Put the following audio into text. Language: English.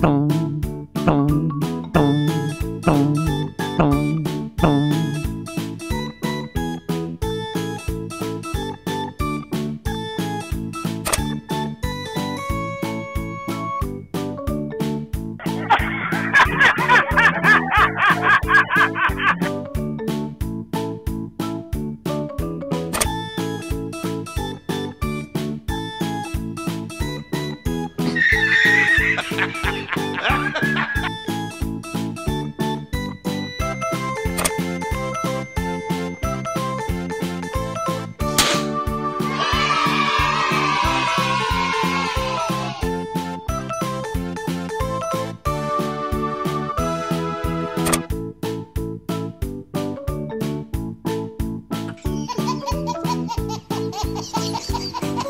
Boom. Música